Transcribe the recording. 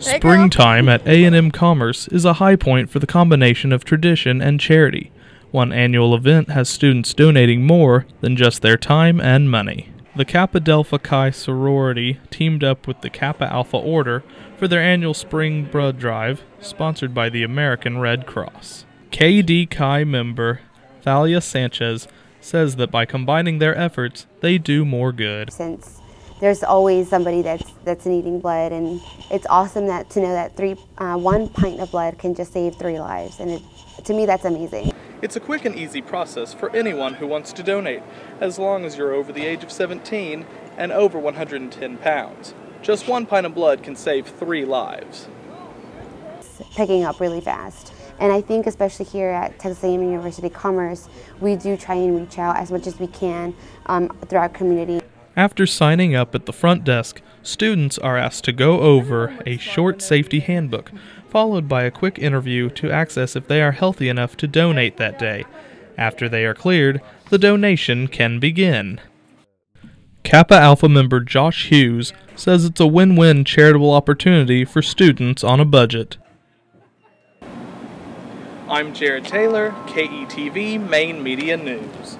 Springtime at A&M Commerce is a high point for the combination of tradition and charity. One annual event has students donating more than just their time and money. The Kappa Delta Chi sorority teamed up with the Kappa Alpha Order for their annual spring blood drive, sponsored by the American Red Cross. KD Chi member Thalia Sanchez says that by combining their efforts, they do more good. Since there's always somebody that's that's needing blood, and it's awesome that to know that three uh, one pint of blood can just save three lives, and it, to me that's amazing. It's a quick and easy process for anyone who wants to donate, as long as you're over the age of 17 and over 110 pounds. Just one pint of blood can save three lives. It's picking up really fast. And I think especially here at Texas A&M University Commerce, we do try and reach out as much as we can um, through our community. After signing up at the front desk, students are asked to go over a short safety handbook followed by a quick interview to access if they are healthy enough to donate that day. After they are cleared, the donation can begin. Kappa Alpha member Josh Hughes says it's a win win charitable opportunity for students on a budget. I'm Jared Taylor, KETV Main Media News.